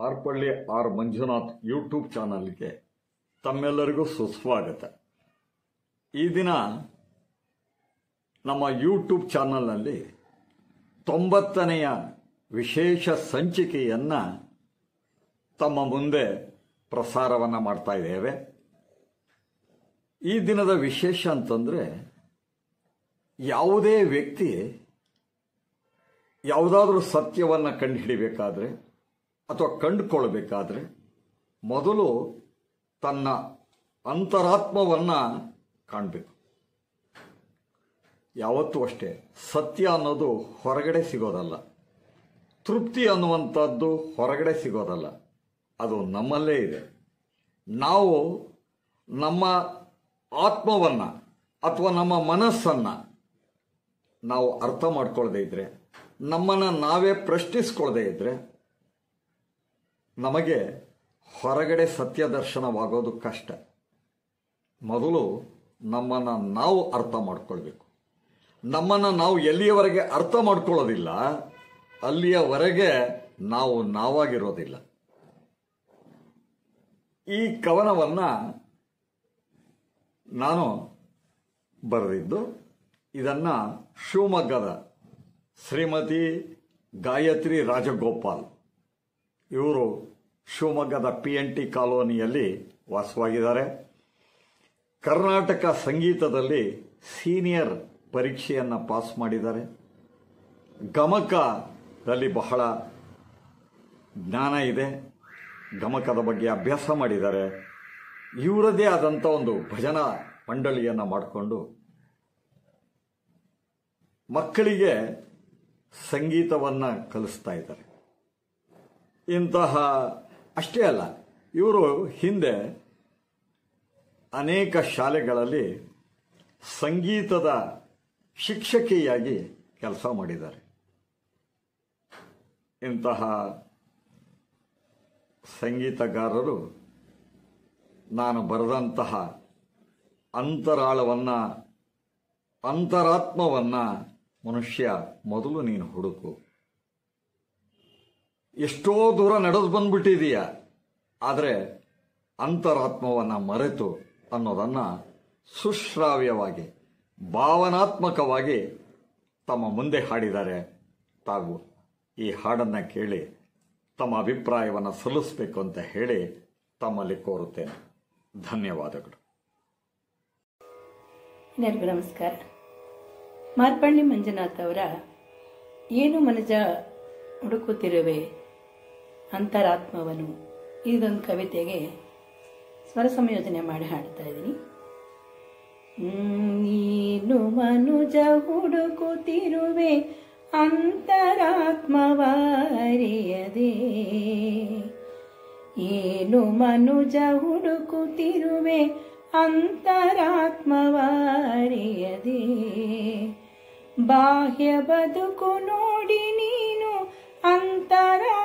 ಆರ್ಪಳ್ಳಿ R Manjunath YouTube ಚಾನಲ್ಗೆ ತಮ್ಮೆಲ್ಲರಿಗೂ ಸುಸ್ವಾಗತ. ಈ ದಿನ ನಮ್ಮ ಯೂಟ್ಯೂಬ್ ಚಾನಲ್ನಲ್ಲಿ ತೊಂಬತ್ತನೆಯ ವಿಶೇಷ ಸಂಚಿಕೆಯನ್ನು ತಮ್ಮ ಮುಂದೆ ಪ್ರಸಾರವನ್ನು ಮಾಡ್ತಾ ಇದ್ದೇವೆ. ಈ ದಿನದ ವಿಶೇಷ ಅಂತಂದರೆ ಯಾವುದೇ ವ್ಯಕ್ತಿ ಯಾವುದಾದ್ರೂ ಸತ್ಯವನ್ನು ಕಂಡುಹಿಡಿಬೇಕಾದ್ರೆ ಅಥವಾ ಕಂಡುಕೊಳ್ಬೇಕಾದ್ರೆ ಮೊದಲು ತನ್ನ ಅಂತರಾತ್ಮವನ್ನು ಕಾಣಬೇಕು. ಯಾವತ್ತೂ ಅಷ್ಟೇ, ಸತ್ಯ ಅನ್ನೋದು ಹೊರಗಡೆ ಸಿಗೋದಲ್ಲ. ತೃಪ್ತಿ ಅನ್ನುವಂಥದ್ದು ಹೊರಗಡೆ ಸಿಗೋದಲ್ಲ. ಅದು ನಮ್ಮಲ್ಲೇ ಇದೆ. ನಾವು ನಮ್ಮ ಆತ್ಮವನ್ನು ಅಥವಾ ನಮ್ಮ ಮನಸ್ಸನ್ನು ನಾವು ಅರ್ಥ ಮಾಡ್ಕೊಳ್ಳದೇ ಇದ್ದರೆ ನಮ್ಮನ್ನು ನಾವೇ ಪ್ರಶ್ನಿಸ್ಕೊಳ್ಳದೇ ಇದ್ರೆ ನಮಗೆ ಹೊರಗಡೆ ಸತ್ಯ ದರ್ಶನವಾಗೋದು ಕಷ್ಟ. ಮೊದಲು ನಮ್ಮನ್ನು ನಾವು ಅರ್ಥ ಮಾಡ್ಕೊಳ್ಬೇಕು. ನಮ್ಮನ್ನು ನಾವು ಎಲ್ಲಿಯವರೆಗೆ ಅರ್ಥ ಮಾಡ್ಕೊಳ್ಳೋದಿಲ್ಲ, ಅಲ್ಲಿಯವರೆಗೆ ನಾವು ನಾವಾಗಿರೋದಿಲ್ಲ. ಈ ಕವನವನ್ನು ನಾನು ಬರೆದಿದ್ದು, ಇದನ್ನು ಶಿವಮೊಗ್ಗದ ಶ್ರೀಮತಿ ಗಾಯತ್ರಿ ರಾಜಗೋಪಾಲ್ ಇವರು ಶಿವಮೊಗ್ಗದ ಪಿ ಎನ್ ಟಿ ಕಾಲೋನಿಯಲ್ಲಿ ವಾಸವಾಗಿದ್ದಾರೆ. ಕರ್ನಾಟಕ ಸಂಗೀತದಲ್ಲಿ ಸೀನಿಯರ್ ಪರೀಕ್ಷೆಯನ್ನು ಪಾಸ್ ಮಾಡಿದ್ದಾರೆ. ಗಮಕದಲ್ಲಿ ಬಹಳ ಜ್ಞಾನ ಇದೆ. ಗಮಕದ ಬಗ್ಗೆ ಅಭ್ಯಾಸ ಮಾಡಿದ್ದಾರೆ. ಇವರದೇ ಆದಂಥ ಒಂದು ಭಜನಾ ಮಂಡಳಿಯನ್ನು ಮಾಡಿಕೊಂಡು ಮಕ್ಕಳಿಗೆ ಸಂಗೀತವನ್ನು ಕಲಿಸ್ತಾ ಇದ್ದಾರೆ. ಇಂತಹ, ಅಷ್ಟೇ ಅಲ್ಲ, ಇವರು ಹಿಂದೆ ಅನೇಕ ಶಾಲೆಗಳಲ್ಲಿ ಸಂಗೀತದ ಶಿಕ್ಷಕಿಯಾಗಿ ಕೆಲಸ ಮಾಡಿದ್ದಾರೆ. ಇಂತಹ ಸಂಗೀತಗಾರರು ನಾನು ಬರೆದಂತಹ ಅಂತರಾಳವನ್ನು, ಅಂತರಾತ್ಮವನ್ನು ಮನುಷ್ಯ ಮೊದಲು ನೀನು ಹುಡುಕು. ಎಷ್ಟೋ ದೂರ ನಡೆದು ಬಂದ್ಬಿಟ್ಟಿದೀಯ. ಆದರೆ ಅಂತರಾತ್ಮವನ್ನು ಮರೆತು ಅನ್ನೋದನ್ನು ಸುಶ್ರಾವ್ಯವಾಗಿ, ಭಾವನಾತ್ಮಕವಾಗಿ ತಮ್ಮ ಮುಂದೆ ಹಾಡಿದ್ದಾರೆ. ತಾವು ಈ ಹಾಡನ್ನು ಕೇಳಿ ತಮ್ಮ ಅಭಿಪ್ರಾಯವನ್ನು ಸಲ್ಲಿಸಬೇಕು ಅಂತ ಹೇಳಿ ತಮ್ಮಲ್ಲಿ ಕೋರುತ್ತೇನೆ. ಧನ್ಯವಾದಗಳು. ಎಲ್ಲರಿಗೂ ನಮಸ್ಕಾರ. ಮಾರ್ಪಳ್ಳಿ ಮಂಜುನಾಥ್ ಅವರ ಏನು ಮನಜ ಹುಡುಕುತ್ತಿರುವೆ? ಅಂತರಾತ್ಮವನು. ಇದೊಂದು ಕವಿತೆಗೆ ಸ್ವರ ಸಂಯೋಜನೆ ಮಾಡಿ ಹಾಡ್ತಾ ಇದ್ದೀನಿ. ನೀನು ಮನುಜ ಹುಡುಕುತ್ತಿರುವೆ ಅಂತರಾತ್ಮವಾರಿಯದೆ. ಏನು ಮನುಜ ಹುಡುಕುತ್ತಿರುವೆ ಅಂತರಾತ್ಮವಾರಿಯದೆ. ಬಾಹ್ಯ ಬದುಕು ನೋಡಿ ನೀನು ಅಂತರಾತ್ಮವ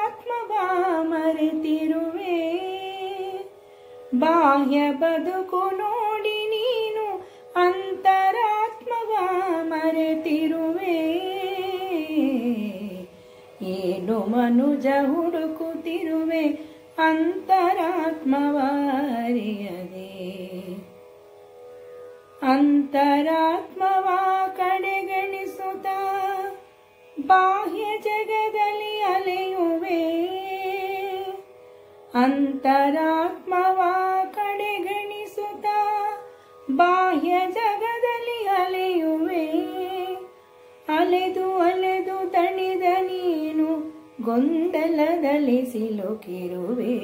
ಬಾಹ್ಯ ಬದುಕು ನೋಡಿ ನೀನು ಅಂತರಾತ್ಮವ ಮರೆತಿರುವೆ. ಏನು ಮನುಜ ಹುಡುಕುತ್ತಿರುವೆ ಅಂತರಾತ್ಮವಾರಿಯದೆ ಅಂತರಾತ್ಮವ ಕಡೆಗಣಿಸುತ್ತ ಬಾಹ್ಯ ಜಗದಲ್ಲಿ ಅಲೆಯುವೆ. ಅಂತರಾತ್ಮವ ಗೊಂದಲದಲ್ಲಿ ಸಿಲುಕಿರುವೆ.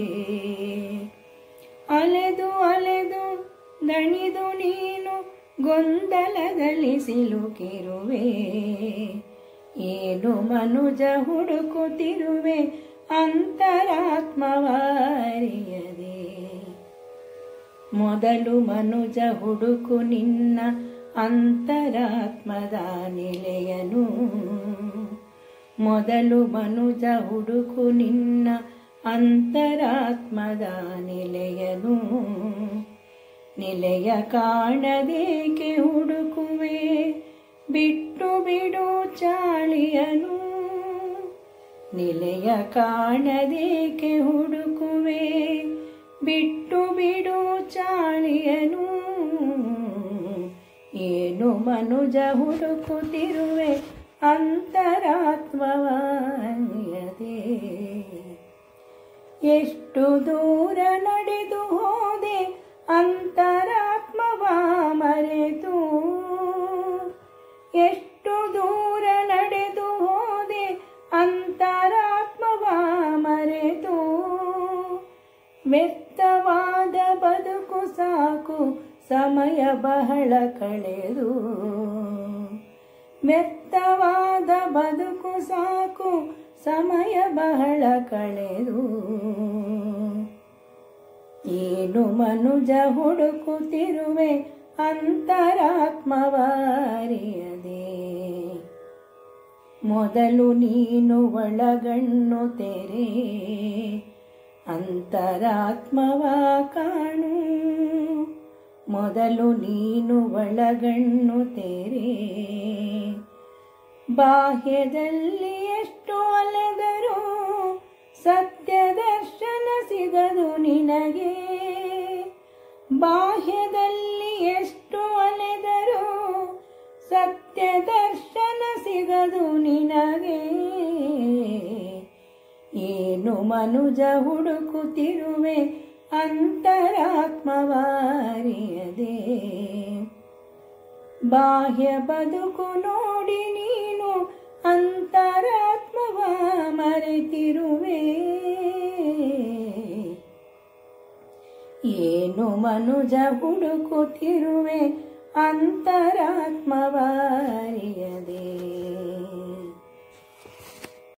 ಅಲೆದು ಅಲೆದು ದಣಿದು ನೀನು ಗೊಂದಲದಲ್ಲಿ ಸಿಲುಕಿರುವೆ. ಏನು ಮನುಜ ಹುಡುಕುತ್ತಿರುವೆ ಅಂತರಾತ್ಮವಾರಿಯದೆ. ಮೊದಲು ಮನುಜ ಹುಡುಕು ನಿನ್ನ ಅಂತರಾತ್ಮದ ನಿಲೆಯನು. ಮೊದಲು ಮನುಜ ಹುಡುಕು ನಿನ್ನ ಅಂತರಾತ್ಮದ ನಿಲೆಯನು. ನಿಲೆಯ ಕಾಣದೇಕೆ ಹುಡುಕುವೆ? ಬಿಟ್ಟು ಬಿಡು ಚಾಳಿಯನು. ನಿಲೆಯ ಕಾಣದೇಕೆ ಹುಡುಕುವೆ? ಬಿಟ್ಟು ಬಿಡು ಚಾಳಿಯನು. ಏನು ಮನುಜ ಹುಡುಕುತ್ತಿರುವೆ? ಅಂತರಾತ್ಮವಾಯದೆ ಎಷ್ಟು ದೂರ ನಡೆದು ಹೋದೆ ಅಂತರಾತ್ಮವ ಮರೆತು. ಎಷ್ಟು ದೂರ ನಡೆದು ಹೋದೆ ಅಂತರಾತ್ಮವ ಮರೆತು. ವ್ಯರ್ಥವಾದ ಬದುಕು ಸಾಕು, ಸಮಯ ಬಹಳ ಕಳೆದು. ವ್ಯರ್ಥವಾದ ಬದುಕು ಸಾಕು, ಸಮಯ ಬಹಳ ಕಳೆದು. ಏನು ಮನುಜ ಹುಡುಕುತ್ತಿರುವೆ, ಅಂತರಾತ್ಮವಾರಿಯದೆ. ಮೊದಲು ನೀನು ಒಳಗಣ್ಣು ತೆರೆ, ಅಂತರಾತ್ಮವ ಕಾಣು. ಮೊದಲು ನೀನು ಒಳಗಣ್ಣು ತೆರೆ. ಬಾಹ್ಯದಲ್ಲಿ ಎಷ್ಟು ಅಲೆದರೂ ಸತ್ಯ ದರ್ಶನ ಸಿಗದು ನಿನಗೆ. ಬಾಹ್ಯದಲ್ಲಿ ಎಷ್ಟು ಅಲೆದರೂ ಸತ್ಯ ದರ್ಶನ ಸಿಗದು ನಿನಗೆ. ಏನು ಮನುಜ ಹುಡುಕುತ್ತಿರುವೆ ಅಂತರಾತ್ಮವಾರಿಯದೆ. ಬಾಹ್ಯ ಬದುಕು ನೋಡಿ ನೀನು ಅಂತರಾತ್ಮವ ಮರೆತಿರುವೆ. ಏನು ಮನುಜ ಹುಡುಕುತ್ತಿರುವೆ ಅಂತರಾತ್ಮವಾರಿಯದೆ